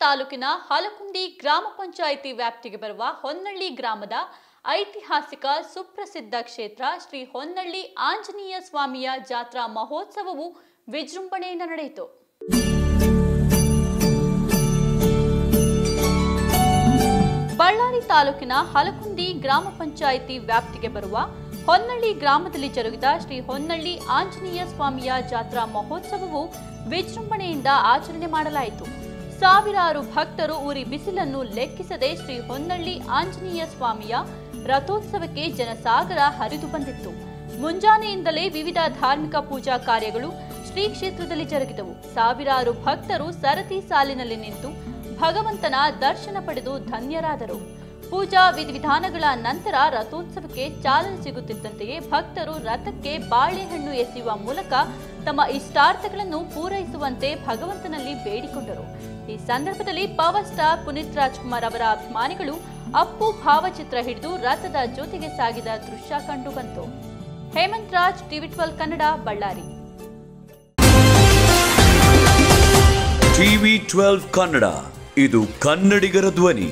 ತಾಲೂಕಿನ ಹಲಕುಂದಿ ಗ್ರಾಮ ಪಂಚಾಯಿತಿ ವ್ಯಾಪ್ತಿಗೆ ಬರುವ ಹೊನ್ನಳ್ಳಿ ಗ್ರಾಮದ ಐತಿಹಾಸಿಕ ಸುಪ್ರಸಿದ್ಧ ಕ್ಷೇತ್ರ ಶ್ರೀ ಹೊನ್ನಳ್ಳಿ ಆಂಜನೇಯ ಸ್ವಾಮಿಯ ಜಾತ್ರಾ ಮಹೋತ್ಸವವು ವಿಜೃಂಭಣೆಯಿಂದ ನಡೆಯಿತು. ಬಳ್ಳಾರಿ ತಾಲೂಕಿನ ಹಲಕುಂದಿ ಗ್ರಾಮ ಪಂಚಾಯಿತಿ ವ್ಯಾಪ್ತಿಗೆ ಬರುವ ಹೊನ್ನಳ್ಳಿ ಗ್ರಾಮದಲ್ಲಿ ಜರುಗಿದ ಶ್ರೀ ಹೊನ್ನಳ್ಳಿ ಆಂಜನೇಯ ಸ್ವಾಮಿಯ ಜಾತ್ರಾ ಮಹೋತ್ಸವವು ವಿಜೃಂಭಣೆಯಿಂದ ಆಚರಣೆ ಮಾಡಲಾಯಿತು. ಸಾವಿರಾರು ಭಕ್ತರು ಊರಿ ಬಿಸಿಲನ್ನು ಲೆಕ್ಕಿಸದೆ ಶ್ರೀ ಹೊನ್ನಳ್ಳಿ ಆಂಜನೇಯ ಸ್ವಾಮಿಯ ರಥೋತ್ಸವಕ್ಕೆ ಜನಸಾಗರ ಹರಿದು ಬಂದಿತ್ತು. ಮುಂಜಾನೆಯಿಂದಲೇ ವಿವಿಧ ಧಾರ್ಮಿಕ ಪೂಜಾ ಕಾರ್ಯಗಳು ಶ್ರೀ ಕ್ಷೇತ್ರದಲ್ಲಿ ಜರುಗಿದವು. ಸಾವಿರಾರು ಭಕ್ತರು ಸರತಿ ಸಾಲಿನಲ್ಲಿ ನಿಂತು ಭಗವಂತನ ದರ್ಶನ ಪಡೆದು ಧನ್ಯರಾದರು. ಪೂಜಾ ವಿಧಿವಿಧಾನಗಳ ನಂತರ ರಥೋತ್ಸವಕ್ಕೆ ಚಾಲನೆ ಸಿಗುತ್ತಿದ್ದಂತೆಯೇ ಭಕ್ತರು ರಥಕ್ಕೆ ಬಾಳೆಹಣ್ಣು ಎಸೆಯುವ ಮೂಲಕ ತಮ್ಮ ಇಷ್ಟಾರ್ಥಗಳನ್ನು ಪೂರೈಸುವಂತೆ ಭಗವಂತನಲ್ಲಿ ಬೇಡಿಕೊಂಡರು. ಈ ಸಂದರ್ಭದಲ್ಲಿ ಪವರ್ ಸ್ಟಾರ್ ಪುನೀತ್ ರಾಜ್ಕುಮಾರ್ ಅವರ ಅಭಿಮಾನಿಗಳು ಅಪ್ಪು ಭಾವಚಿತ್ರ ಹಿಡಿದು ರಥದ ಜೊತೆಗೆ ಸಾಗಿದ ದೃಶ್ಯ ಕಂಡುಬಂತು Hemant Raj, TV twelve Kannada, Ballari. TV twelve Kannada, ಇದು ಕನ್ನಡಿಗರ ಧ್ವನಿ.